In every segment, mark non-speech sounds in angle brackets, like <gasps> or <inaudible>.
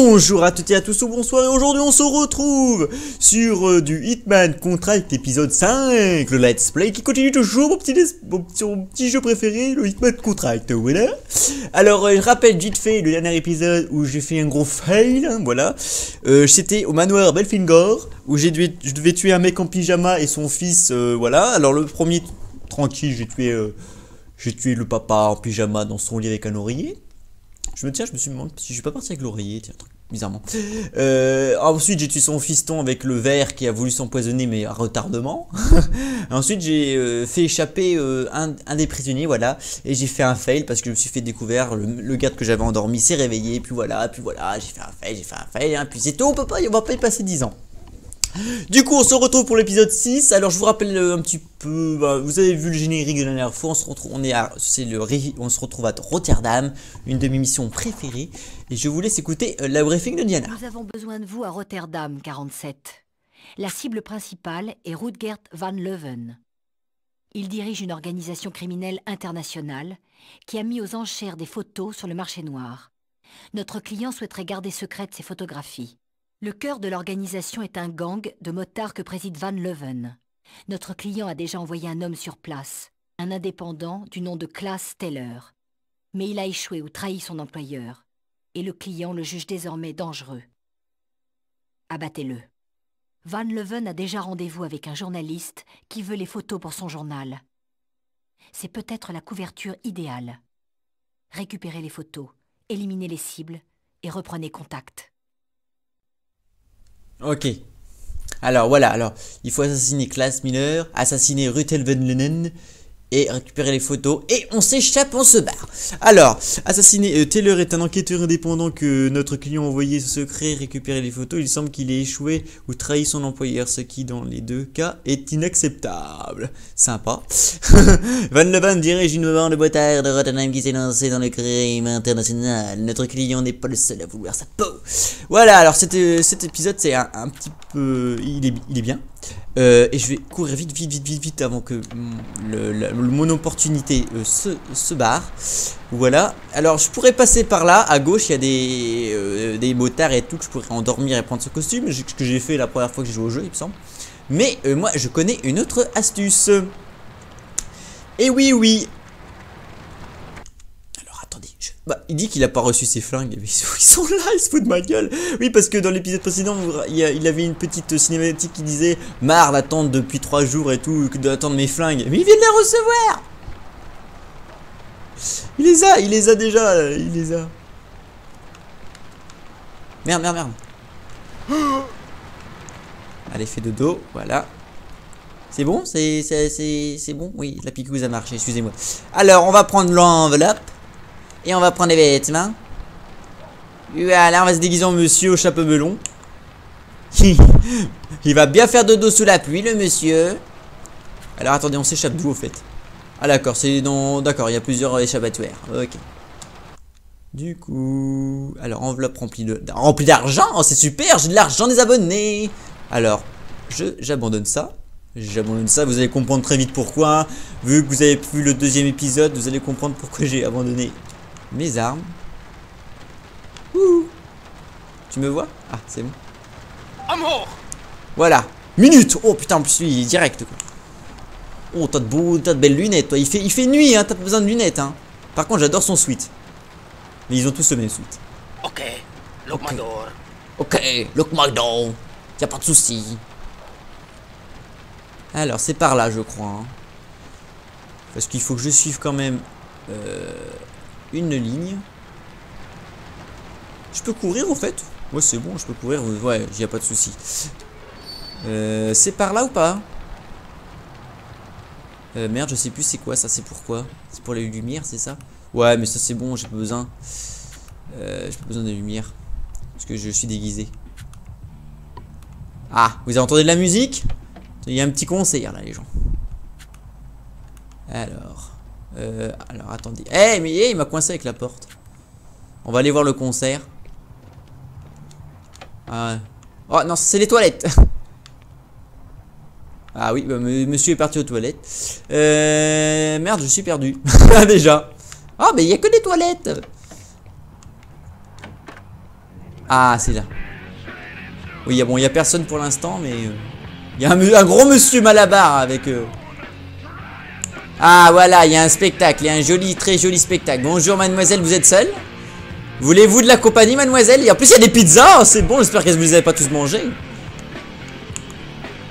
Bonjour à toutes et à tous, ou bonsoir, et aujourd'hui on se retrouve sur euh, du Hitman Contract épisode 5, le let's play qui continue toujours mon petit, mon petit, mon petit jeu préféré, le Hitman Contract, voilà. Alors euh, je rappelle vite fait le dernier épisode où j'ai fait un gros fail, hein, voilà. Euh, C'était au manoir Belfingor, où j'ai dû, je devais tuer un mec en pyjama et son fils, euh, voilà. Alors le premier, tranquille, j'ai tué, tué le papa en pyjama dans son lit avec un oreiller. Je me tiens, je me suis demandé si je suis pas parti avec l'oreiller, tiens, truc, bizarrement. Euh, ensuite, j'ai tué son fiston avec le verre qui a voulu s'empoisonner, mais à retardement. <laughs> ensuite, j'ai euh, fait échapper euh, un, des prisonniers, voilà, et j'ai fait un fail parce que je me suis fait découvert. Le, le garde que j'avais endormi s'est réveillé, puis voilà, puis voilà, j'ai fait un fail, j'ai fait un fail, hein, puis c'est tout, on peut pas, on va pas y passer 10 ans. Du coup, on se retrouve pour l'épisode 6. Alors, je vous rappelle euh, un petit peu. bah, vous avez vu le générique de la dernière fois. On se retrouve, à, le, on se retrouve à Rotterdam, une de mes missions préférées. Et je vous laisse écouter euh, la briefing de Diana. Nous avons besoin de vous à Rotterdam 47. La cible principale est Rutgert van Leuven. Il dirige une organisation criminelle internationale qui a mis aux enchères des photos sur le marché noir. Notre client souhaiterait garder secrètes ses photographies. Le cœur de l'organisation est un gang de motards que préside Van Leuven. Notre client a déjà envoyé un homme sur place, un indépendant du nom de Klaas Teller. Mais il a échoué ou trahi son employeur, et le client le juge désormais dangereux. Abattez-le. Van Leuven a déjà rendez-vous avec un journaliste qui veut les photos pour son journal. C'est peut-être la couverture idéale. Récupérez les photos, éliminez les cibles et reprenez contact. Ok. Alors voilà, alors il faut assassiner Klaas Miller, assassiner Ruth Elvenlenen et récupérer les photos et on s'échappe, on se barre. Alors, assassiner euh, Taylor est un enquêteur indépendant que notre client a envoyé ce secret récupérer les photos. Il semble qu'il ait échoué ou trahi son employeur, ce qui dans les deux cas est inacceptable. Sympa. <laughs> Van Levan dirige une bande de botards de Rotterdam qui s'est lancé dans le crime international. Notre client n'est pas le seul à vouloir sa peau. Voilà, alors cet, euh, cet épisode c'est un, un petit peu... Il est, il est bien. Euh, et je vais courir vite, vite, vite, vite, vite avant que mon opportunité euh, se, barre. Voilà. Alors, je pourrais passer par là. À gauche, il y a des, euh, des motards et tout que je pourrais endormir et prendre ce costume. Ce que j'ai fait la première fois que j'ai joué au jeu, il me semble. Mais moi, je connais une autre astuce. Et oui, oui. Bah, il dit qu'il a pas reçu ses flingues. Ils sont ils là, il se fout de ma gueule. Oui, parce que dans l'épisode précédent, il avait une petite cinématique qui disait Marre d'attendre depuis 3 jours et tout, que d'attendre mes flingues. Mais il vient de les recevoir Il les a, il les a déjà, il les a. Merde, merde, merde. <gasps> Allez, fais dodo, voilà. C'est bon c'est bon? Oui, la picouse a marché, excusez-moi. Alors, on va prendre l'enveloppe. Et on va prendre les vêtements. Voilà, on va se déguiser en monsieur au chapeau melon. <laughs> Il va bien faire dodo sous la pluie, le monsieur. Alors attendez, on s'échappe d'où au fait? Ah d'accord, c'est dans... D'accord, il y a plusieurs échappatoires. Ok. Du coup... Alors, enveloppe remplie de... Remplie d'argent Oh, c'est super, j'ai de l'argent des abonnés Alors, j'abandonne ça. J'abandonne ça, vous allez comprendre très vite pourquoi. Vu que vous avez vu le deuxième épisode, vous allez comprendre pourquoi j'ai abandonné mes armes. Ouh. Tu me vois? Ah, c'est bon. Voilà. Minute Oh putain, en plus, lui, il est direct, quoi. Oh, t'as de, beaux, de belles lunettes, toi. Il fait, il fait nuit, hein. T'as pas besoin de lunettes, hein. Par contre, j'adore son suite. Mais ils ont tous le même suite. Ok, look my door. Ok, look my door. Y a pas de souci. Alors, c'est par là, je crois. hein. Parce qu'il faut que je suive quand même euh, une ligne. Je peux courir, au fait Ouais, c'est bon, je peux courir. Ouais, y a pas de souci. Euh, c'est par là ou pas? Euh, Merde, je sais plus c'est quoi ça, c'est pourquoi C'est pour les lumières, c'est ça? Ouais, mais ça c'est bon, j'ai pas besoin. Euh, j'ai pas besoin de lumière. Parce que je suis déguisé. Ah, vous avez entendu de la musique? Il y a un petit concert là, les gens. Alors. Euh, alors, attendez. Eh, mais eh, il m'a coincé avec la porte. On va aller voir le concert. Ah. Oh non, c'est les toilettes. <laughs> Ah oui, bah, monsieur est parti aux toilettes. Euh, merde, je suis perdu. <laughs> Déjà. Ah, mais il y a que des toilettes. Ah, c'est là. Oui, bon, il y a personne pour l'instant, mais euh, il y a un gros monsieur malabar avec. euh, Ah, voilà, il y a un spectacle, il y a un joli, très joli spectacle. Bonjour, mademoiselle, vous êtes seule? Voulez-vous de la compagnie, mademoiselle? Et en plus, il y a des pizzas, oh, c'est bon. J'espère que vous les avez pas tous mangés.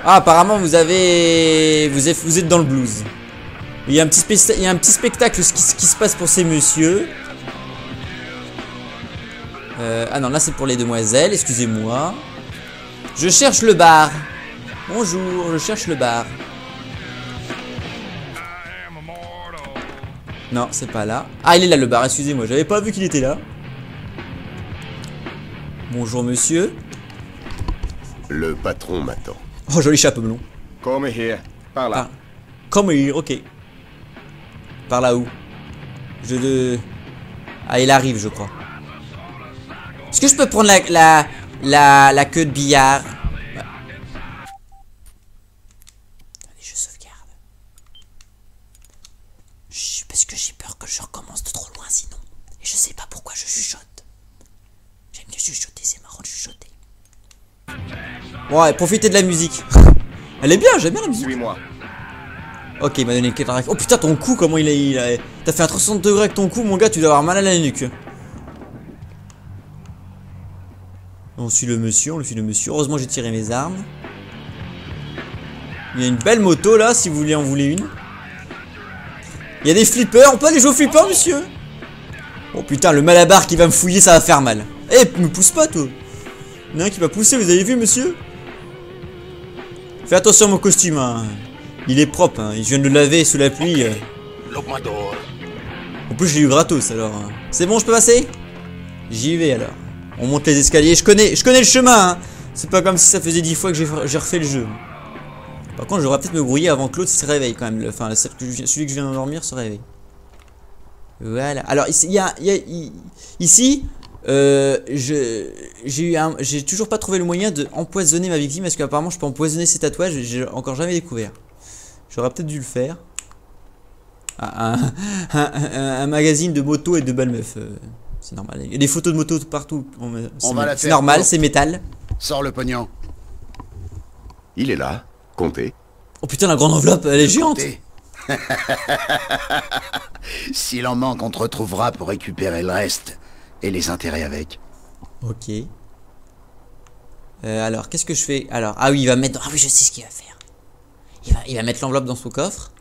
Ah, apparemment, vous avez, vous êtes, dans le blues. Il y a un petit, spectacle ce qui, ce qui se passe pour ces messieurs. Euh, ah non, là c'est pour les demoiselles, excusez-moi. Je cherche le bar. Bonjour, je cherche le bar. Non, c'est pas là. Ah, il est là le bar, excusez-moi, j'avais pas vu qu'il était là. Bonjour monsieur. Le patron m'attend. Oh, joli chapeau melon. Come here. Par là. Ah. Come here, ok. Par là où? Je le... Ah, il arrive, je crois. Est-ce que je peux prendre la, la, la, la queue de billard Ouais. Allez, je sauvegarde. Chut, parce que j'ai peur que je recommence de trop loin sinon. Et je sais pas pourquoi je chuchote. J'aime bien chuchoter, c'est marrant de chuchoter. Ouais, profitez de la musique. <laughs> Elle est bien, j'aime bien la musique. Suis-moi. Ok, il m'a donné une cataracte. Oh putain, ton cou, comment il a. il a- T'as fait un 360 degrés avec ton cou, mon gars, tu dois avoir mal à la nuque. On suit le monsieur, on le suit le monsieur. Heureusement, j'ai tiré mes armes. Il y a une belle moto là, si vous voulez en voulez une. Il y a des flippers, on peut aller jouer aux flippers, monsieur Oh putain, le malabar qui va me fouiller, ça va faire mal. Eh, me pousse pas, toi. Il y en a un qui va pousser, vous avez vu, monsieur? Fais attention à mon costume, hein. Il est propre, hein. je viens de le laver sous la pluie. euh. En plus, j'ai eu gratos alors. hein. C'est bon, je peux passer? J'y vais alors. On monte les escaliers. Je connais, je connais le chemin. hein. C'est pas comme si ça faisait 10 fois que j'ai refait le jeu. Par contre, j'aurais peut-être me brouiller avant que l'autre se réveille quand même. Enfin, celle que je viens- celui que je viens d'endormir se réveille. Voilà. Alors, ici, il y a, il y a- il- ici euh, je- j'ai eu un- j'ai toujours pas trouvé le moyen de empoisonner ma victime parce qu'apparemment, je peux empoisonner ses tatouages. J'ai encore jamais découvert. J'aurais peut-être dû le faire. Ah, un, <laughs> un- un- un magazine de moto et de belles meufs. euh, c'est normal. Il y a des photos de moto partout. C'est va la c'est faire normal, c'est métal. Sors le pognon. Il est là. Comptez. Oh putain, la grande enveloppe, elle est géante. <laughs> S'il en manque, on te retrouvera pour récupérer le reste. Et les intérêts avec. Ok. Euh, alors, qu'est-ce que je fais? Alors, ah oui, il va mettre. Ah oui, je sais ce qu'il va faire. Il va, mettre l'enveloppe dans son coffre.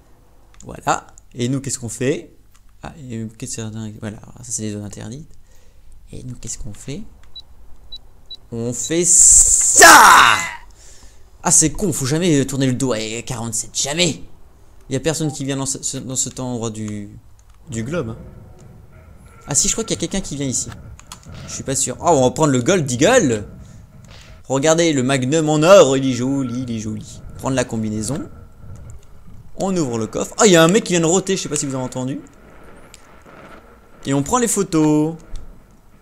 Voilà. Et nous, qu'est-ce qu'on fait? Ah, et Voilà, ça, c'est les zones interdites. Et nous, qu'est-ce qu'on fait? On fait ça Ah, c'est con, faut jamais tourner le dos à 47. Jamais Il y a personne qui vient dans, ce, ce- dans cet endroit du, du globe. hein. Ah si, je crois qu'il y a quelqu'un qui vient ici. Je suis pas sûr. Oh, on va prendre le Gold Eagle. Regardez, le Magnum en or, il est joli, il est joli. Prendre la combinaison. On ouvre le coffre. Ah, il y a un mec qui vient de roter, je sais pas si vous avez entendu. Et on prend les photos.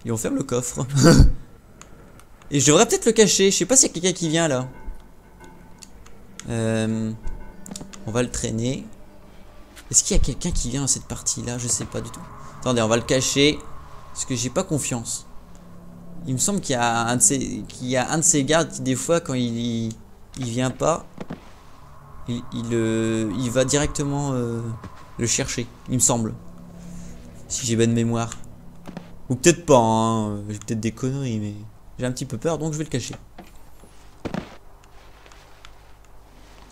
Et on ferme le coffre. <laughs> Et je devrais peut-être le cacher. Je sais pas s'il y a quelqu'un qui vient là. Euh, on va le traîner. Est-ce qu'il y a quelqu'un qui vient dans cette partie-là? Je sais pas du tout. Attendez, on va le cacher. Parce que j'ai pas confiance. Il me semble qu'il y a un de ces, y a un de ces gardes qui, des fois, quand il, il, vient pas, il, il, euh, va directement euh, le chercher. Il me semble. Si j'ai bonne mémoire. Ou peut-être pas, hein. J'ai peut-être des conneries, mais j'ai un petit peu peur, donc je vais le cacher.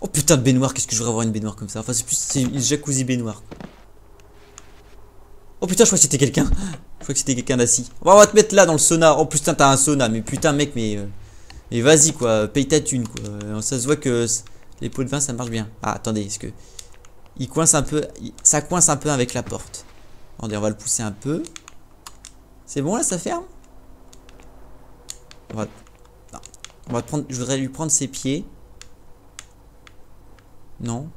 Oh putain de baignoire, qu'est-ce que je voudrais avoir une baignoire comme ça? Enfin, c'est plus une jacuzzi baignoire. Oh putain, je crois que c'était quelqu'un. Je crois que c'était quelqu'un d'assis. On va- te mettre là dans le sauna. Oh putain, t'as un sauna. Mais putain, mec, mais. euh, mais vas-y, quoi. Paye ta thune, quoi. Euh, Ça se voit que les pots de vin, ça marche bien. Ah, attendez, est-ce que. Il coince un peu. Ça coince un peu avec la porte. Attendez, on va le pousser un peu. C'est bon là, ça ferme? On va. Non. On va prendre. Je voudrais lui prendre ses pieds. Non.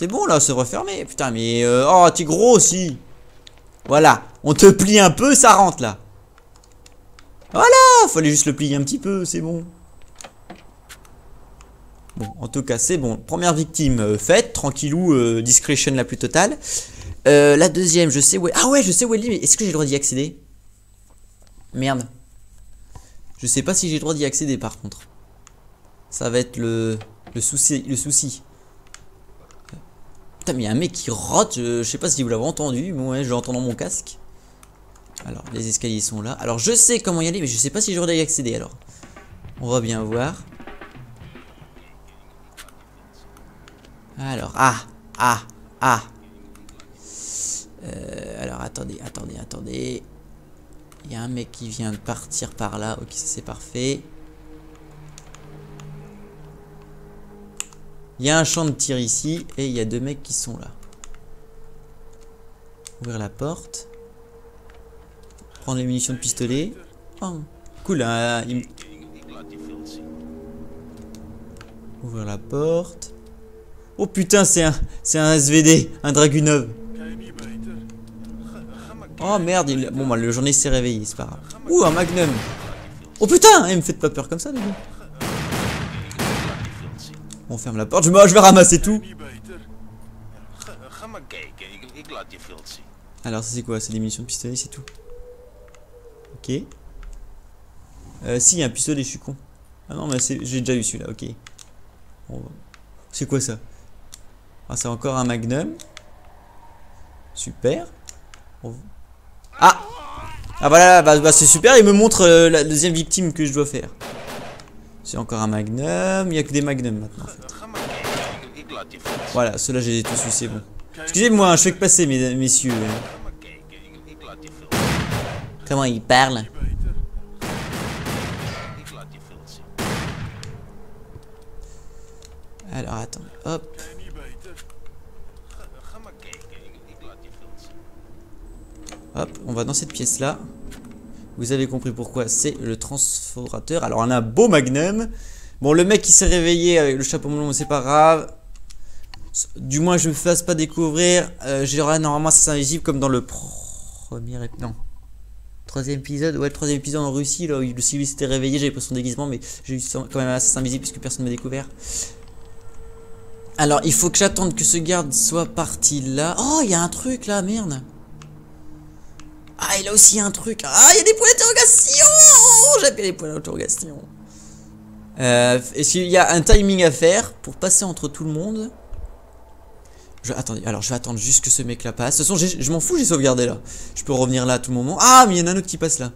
C'est bon là, c'est refermé. Putain, mais. euh, Oh, t'es gros aussi. Voilà. On te plie un peu, ça rentre là. Voilà, fallait juste le plier un petit peu, c'est bon. Bon, en tout cas, c'est bon. Première victime euh, faite, tranquillou, euh, discretion la plus totale. La deuxième, je sais où elle... Ah ouais, je sais où elle est, mais est-ce que j'ai le droit d'y accéder? Merde. Je sais pas si j'ai le droit d'y accéder par contre. Ça va être le, le souci. Le souci. Putain, mais il y a un mec qui rote. Je, je sais pas si vous l'avez entendu. Mais ouais, je l'entends dans mon casque. Alors, les escaliers sont là. Alors, je sais comment y aller, mais je sais pas si droit d'y accéder alors. On va bien voir. Alors, ah, ah, ah. Euh, alors, attendez, attendez, attendez. Il y a un mec qui vient de partir par là. Ok, ça c'est parfait. Il y a un champ de tir ici et il y a deux mecs qui sont là. Ouvrir la porte. Prendre les munitions de pistolet. Oh, cool, hein, il- Ouvrir la porte. Oh putain, c'est un, c'est un SVD, un Dragunov. Oh merde, il... bon bah le journaliste s'est réveillé, c'est pas grave. Ouh, un Magnum. Oh putain, eh, me faites pas peur comme ça, les gars. On ferme la porte, je, je vais ramasser tout. Alors ça c'est quoi? C'est des munitions de pistolet, c'est tout. Ok. Euh, si, il y a un pistolet, je suis con. Ah non, mais j'ai déjà eu celui-là, ok. C'est quoi ça? Ah, c'est encore un magnum. Super. Ah Ah voilà, bah, bah, c'est super, il me montre euh, la deuxième victime que je dois faire. C'est encore un magnum, il n'y a que des magnums maintenant en fait. Voilà, ceux-là j'ai tous eu, c'est bon. Excusez-moi, je fais que passer, mes- messieurs. hein. Comment il parle. Alors attends, hop. Hop, on va dans cette pièce-là. Vous avez compris pourquoi c'est le transforateur. Alors, on a un beau magnum. Bon, le mec qui s'est réveillé avec le chapeau melon, c'est pas grave. Du moins, je me fasse pas découvrir. Euh, normalement Assassin Invisible comme dans le premier... ép- Non. Troisième épisode. Ouais, le troisième épisode en Russie, là où le civil s'était réveillé. J'avais pas son déguisement, mais j'ai eu quand même Assassin Invisible puisque personne ne m'a découvert. Alors, il faut que j'attende que ce garde soit parti là. Oh, il y a un truc là, merde. Ah, il a aussi un truc. Ah, il y a des points d'interrogation bien les points d'interrogation. Euh, Est-ce qu'il y a un timing à faire pour passer entre tout le monde? Je, Attendez, alors je vais attendre juste que ce mec là passe. De toute façon, je m'en fous, j'ai sauvegardé là. Je peux revenir là à tout moment. Ah, mais il y en a un autre qui passe là. De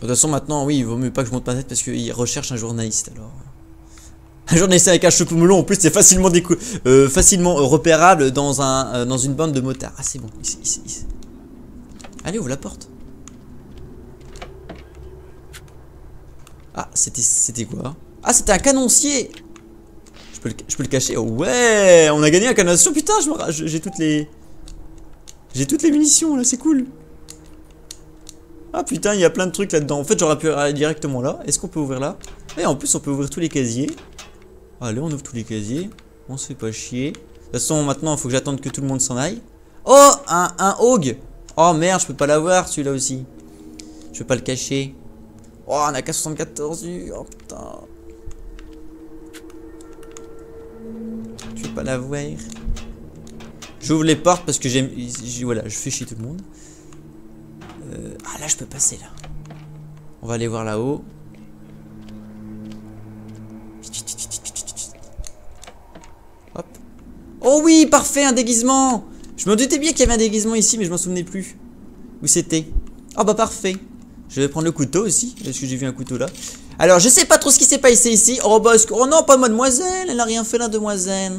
toute façon, maintenant, oui, il vaut mieux pas que je monte ma tête parce qu'il recherche un journaliste alors. Un journaliste avec un chapeau melon, en plus, c'est facilement, euh, facilement repérable dans, un, euh, dans une bande de motards. Ah, c'est bon. Ici, ici. Allez, ouvre la porte. Ah, c'était quoi? Ah, c'était un canoncier je peux, le, cacher? Oh, ouais On a gagné un. Putain, me ra- je- j'ai toutes les... J'ai toutes les munitions, là, c'est cool. Ah, putain, il y a plein de trucs là-dedans. En fait, j'aurais pu aller directement là. Est-ce qu'on peut ouvrir là? Et en plus, on peut ouvrir tous les casiers. Allez, on ouvre tous les casiers. On se fait pas chier. De toute façon, maintenant, il faut que j'attende que tout le monde s'en aille. Oh, un, un Hog Oh merde, je peux pas l'avoir celui-là aussi. Je peux pas le cacher. Oh, on a qu'à 74 U. Oh putain. Je peux pas l'avoir. J'ouvre les portes parce que j'aime. j'ai- Voilà, je fais chier tout le monde. Euh, ah là, je peux passer là. On va aller voir là-haut. Hop. Oh oui, parfait, un déguisement Je me doutais bien qu'il y avait un déguisement ici, mais je m'en souvenais plus. Où c'était? Oh bah parfait. Je vais prendre le couteau aussi, parce que j'ai vu un couteau là? Alors, je sais pas trop ce qui s'est passé ici. Oh bah, est-ce oh non, pas mademoiselle, elle a rien fait la demoiselle.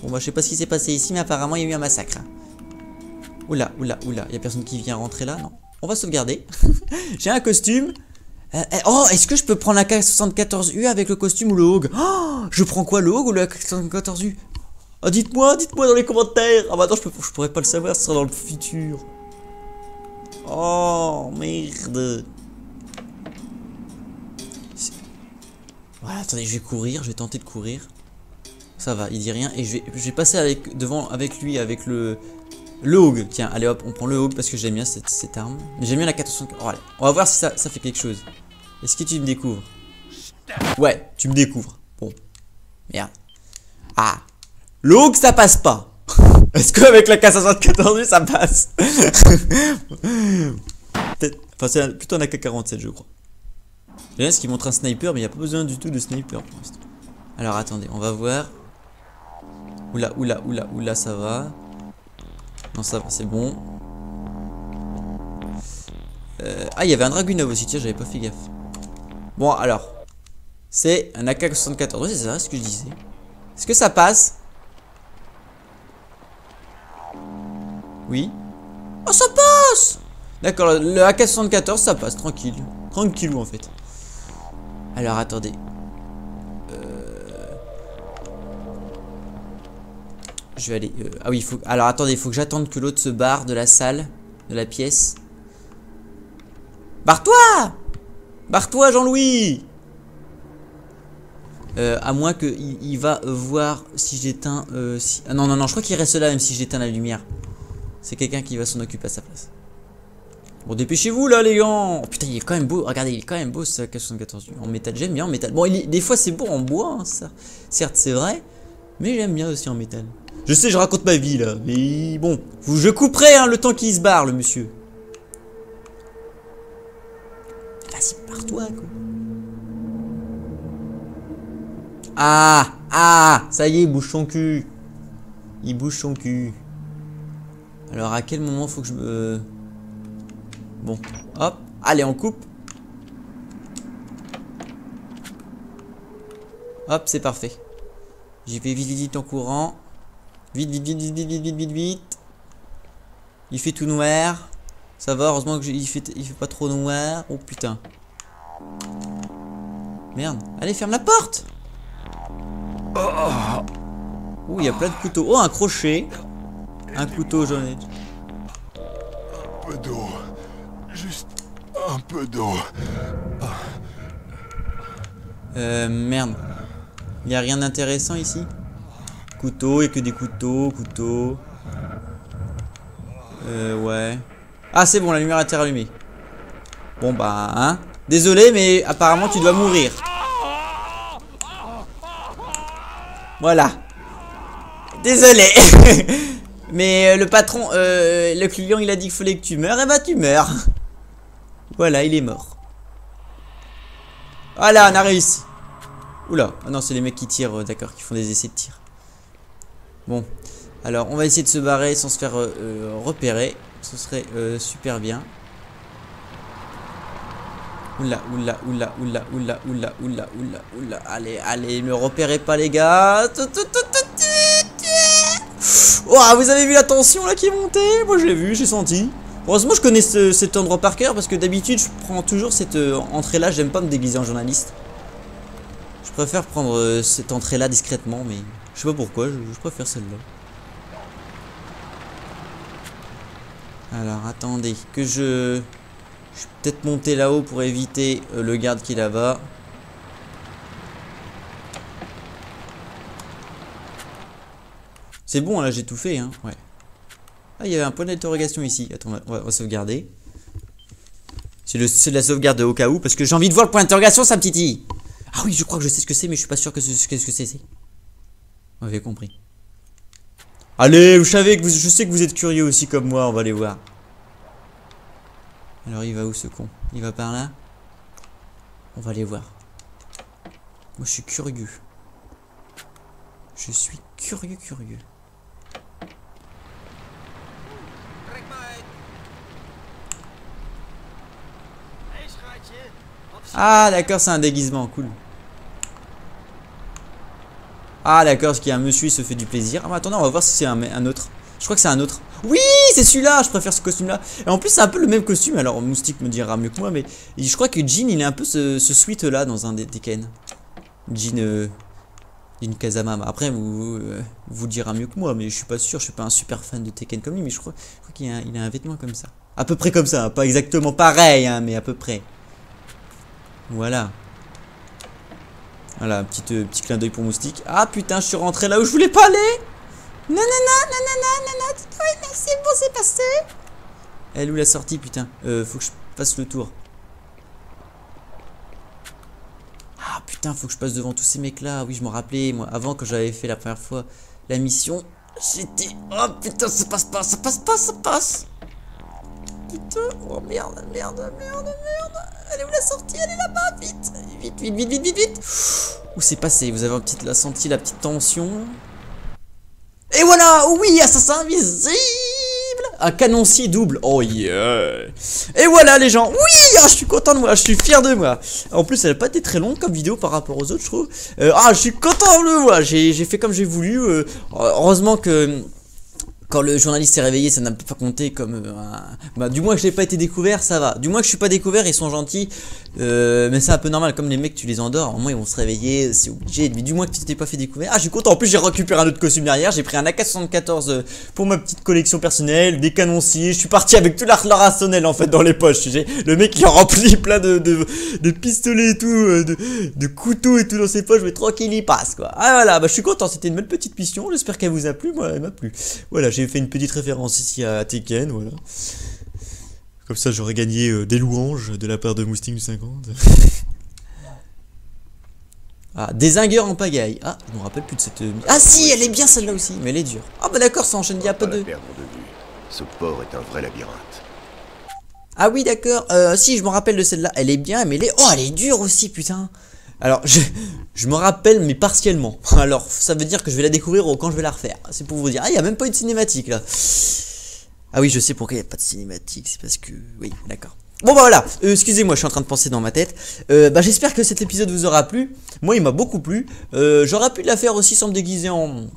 Bon bah, je sais pas ce qui s'est passé ici, mais apparemment, il y a eu un massacre. Oula, oula, oula, il y personne qui vient rentrer là, non On va sauvegarder. <laughs> j'ai un costume. Euh, euh, oh, est-ce que je peux prendre la K74U avec le costume ou le Hog? Oh, je prends quoi, le Hog ou le K74U Oh, dites-moi, dites-moi dans les commentaires. Ah bah attends, je, pourrais pas le savoir, ce sera dans le futur. Oh, merde. Voilà, attendez, je vais courir, je vais tenter de courir. Ça va, il dit rien. Et je vais, passer devant avec lui, avec le, le Hog. Tiens, allez hop, on prend le Hog parce que j'aime bien cette, arme. J'aime bien la 464. Oh, allez, on va voir si ça fait quelque chose. Est-ce que tu me découvres? Ouais, tu me découvres. Bon. Merde. Ah. Le ça passe pas. <laughs> Est-ce qu'avec la K74 ça passe. <laughs> Enfin, c'est plutôt un AK-47, je crois. Là, ce qui montre un sniper, mais il n'y a pas besoin du tout de sniper pour l'instant. Alors, attendez, on va voir. Oula, oula, oula, oula, ça va. Non, ça va, c'est bon. Euh, ah, il y avait un Dragunov aussi, tiens, j'avais pas fait gaffe. Bon, alors. C'est un AK-74. Oui, c'est ça ce que je disais. Est-ce que ça passe? Oui. Oh, ça passe D'accord, le AK-74, ça passe, tranquille. Tranquillou, en fait. Alors, attendez. Euh, Je vais aller... euh, Ah oui, faut... Alors, attendez, il faut que j'attende que l'autre se barre de la salle, de la pièce. Barre-toi Barre-toi, Jean-Louis euh, à moins qu'il il va voir si j'éteins... Ah non, non, non, je crois qu'il reste là même si j'éteins la lumière. C'est quelqu'un qui va s'en occuper à sa place. Bon, dépêchez-vous là, les gars oh, Putain, il est quand même beau. Regardez, il est quand même beau ce K74 en métal. J'aime bien en métal. Bon, des fois c'est beau en bois, hein, ça. certes, c'est vrai. Mais j'aime bien aussi en métal. Je sais, je raconte ma vie là. Mais bon, je couperai hein, le temps qu'il se barre, le monsieur. Vas-y, pars-toi, quoi. Ah Ah Ça y est, il bouge son cul. Il bouge son cul. Alors à quel moment faut que je me... Bon, hop, allez on coupe. Hop, c'est parfait. J'y vais vite, vite, vite en courant. Vite, vite, vite, vite, vite, vite, vite, vite. Il fait tout noir. Ça va, heureusement qu'il fait, il fait pas trop noir. Oh putain. Merde, allez ferme la porte. Ouh, il y a plein de couteaux. Oh, un crochet. Un couteau, j'en ai. peu d'eau. Juste un peu d'eau. Euh, merde. Il a rien d'intéressant ici? Couteau, a que des couteaux, couteaux. Euh, ouais. Ah, c'est bon, la lumière a été rallumée. Bon, bah, hein. Désolé, mais apparemment, tu dois mourir. Voilà. Désolé. <laughs> mais euh, le patron, euh, le client, il a dit qu'il fallait que tu meurs, et bah, tu meurs. Voilà, il est mort. Voilà, on a réussi. Oula, ah non, c'est les mecs qui tirent, euh, d'accord, qui font des essais de tir. Bon, alors on va essayer de se barrer sans se faire euh, repérer. Ce serait super bien. Oula, oula, oula, oula, oula, oula, oula, oula, oula. Allez, allez, ne repérez pas les gars. Tout, tout, tout, tout, tout. Oh, vous avez vu la tension là qui est montée? Moi j'ai vu, j'ai senti. Heureusement je connais ce- cet endroit par cœur parce que d'habitude je prends toujours cette euh, entrée là. J'aime pas me déguiser en journaliste. Je préfère prendre euh, cette entrée là discrètement, mais je sais pas pourquoi, je, je préfère celle-là. Alors attendez, que je... Je vais peut-être monter là-haut pour éviter euh, le garde qui est là-bas. C'est bon, là j'ai tout fait, hein, ouais. Ah, il y avait un point d'interrogation ici. Attends, on va, sauvegarder. C'est de la sauvegarde au cas où, parce que j'ai envie de voir le point d'interrogation, ça me titille. Ah oui, je crois que je sais ce que c'est, mais je suis pas sûr que ce que c'est. c'est. Vous avez compris. Allez, vous savez que vous, je sais que vous êtes curieux aussi comme moi, on va aller voir. Alors il va où ce con? Il va par là? On va aller voir. Moi je suis curieux. Je suis curieux, curieux. Ah d'accord, c'est un déguisement, cool. Ah d'accord, qu'il y a un monsieur, se fait du plaisir. Ah attendez, on va voir si c'est un, un autre. Je crois que c'est un autre. Oui, c'est celui-là, je préfère ce costume-là. Et en plus, c'est un peu le même costume. Alors, Moustique me dira mieux que moi, mais je crois que Jean, il est un peu ce, ce suite-là dans un des Tekken. Jean, euh, Jean Kazama. Mais Après, vous, euh, vous dira mieux que moi, mais je suis pas sûr. Je suis pas un super fan de Tekken comme lui, mais je crois, qu'il a, a un vêtement comme ça. À peu près comme ça, pas exactement pareil, hein, mais à peu près. Voilà. Voilà, petit, euh, petit clin d'œil pour Moustique. Ah putain, je suis rentré là où je voulais pas aller Non, non, non, non, non, non, non, oui, c'est bon, c'est passé Elle où la sortie, putain Euh, faut que je fasse le tour. Ah putain, faut que je passe devant tous ces mecs là. Oui, je m'en rappelais, moi, avant, quand j'avais fait la première fois la mission. J'étais... Oh putain, ça passe pas, ça passe pas, ça passe Oh merde, merde, merde, merde Elle est où la sortie? Elle est là-bas, vite Vite, vite, vite, vite, vite, vite Où c'est passé? Vous avez un petit, la senti la petite tension? Et voilà Oui, assassin invisible un canoncier double. Oh yeah. Et voilà les gens. Oui, ah, je suis content de moi. Je suis fier de moi. En plus, elle n'a pas été très longue comme vidéo par rapport aux autres, je trouve. Euh, ah, je suis content de moi. J'ai fait comme j'ai voulu. Euh, heureusement que quand le journaliste s'est réveillé, ça n'a pas compté comme euh, bah, du moins que je n'ai pas été découvert, ça va. Du moins que je suis pas découvert, ils sont gentils. Euh, mais c'est un peu normal, comme les mecs, tu les endors, au moins ils vont se réveiller, c'est obligé. Mais du moins que tu t'es pas fait découvert. Ah, je suis content. En plus, j'ai récupéré un autre costume derrière. J'ai pris un AK-74 euh, pour ma petite collection personnelle, des canonciers. Je suis parti avec tout l'arsenal en fait dans les poches. Le mec, il a rempli <laughs> plein de, de, pistolets et tout, de, de, couteaux et tout dans ses poches. Mais tranquille, il passe quoi. Ah voilà, bah je suis content. C'était une belle petite mission. J'espère qu'elle vous a plu. Moi, elle m'a plu. Voilà, j'ai fait une petite référence ici à Tekken, voilà. Comme ça, j'aurais gagné euh, des louanges de la part de Mousting du 50. <laughs> ah, désingueur en pagaille. Ah, je me rappelle plus de cette... Euh, ah si, elle est bien celle-là aussi, mais elle est dure. Ah bah d'accord, ça enchaîne bien pas de... Ce port est un vrai labyrinthe. Ah oui, d'accord. Euh, si, je me rappelle de celle-là. Elle est bien, mais elle est... Oh, elle est dure aussi, putain. Alors, je, je me rappelle, mais partiellement. <laughs> Alors, ça veut dire que je vais la découvrir quand je vais la refaire. C'est pour vous dire. Ah, il n'y a même pas une cinématique, là. Ah oui, je sais pourquoi il n'y a pas de cinématique. C'est parce que... Oui, d'accord. Bon bah voilà, euh, excusez-moi, je suis en train de penser dans ma tête. Euh, bah j'espère que cet épisode vous aura plu. Moi, il m'a beaucoup plu. Euh, j'aurais pu la faire aussi sans me déguiser en,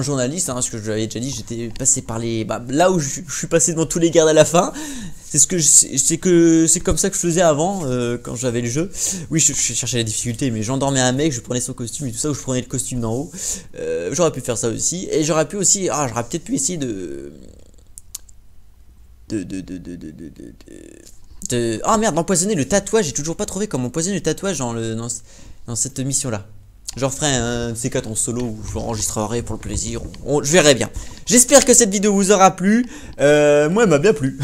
journaliste, hein, ce que je vous avais déjà dit, j'étais passé par les... Bah, là où je, suis passé devant tous les gardes à la fin, c'est ce que c'est que c'est comme ça que je faisais avant euh, quand j'avais le jeu. Oui, je, cherchais la difficulté, mais j'endormais un mec, je prenais son costume et tout ça, ou je prenais le costume d'en haut. Euh, j'aurais pu faire ça aussi, et j'aurais pu aussi, ah, j'aurais peut-être pu essayer de de de de de de de, de... Ah merde, d'empoisonner le tatouage, j'ai toujours pas trouvé comment empoisonner le tatouage dans, le, dans cette mission là. J'en ferai un C4 en solo où je l'enregistrerai pour le plaisir. je verrai bien. J'espère que cette vidéo vous aura plu. Euh, moi, elle m'a bien plu.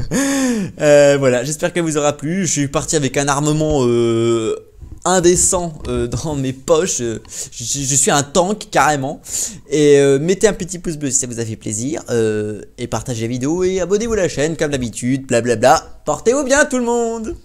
<laughs> euh, voilà, j'espère qu'elle vous aura plu. Je suis parti avec un armement euh, indécent euh, dans mes poches. Je, je, suis un tank carrément. Et euh, mettez un petit pouce bleu si ça vous a fait plaisir. et partagez la vidéo et abonnez-vous à la chaîne comme d'habitude. Blablabla. Portez-vous bien tout le monde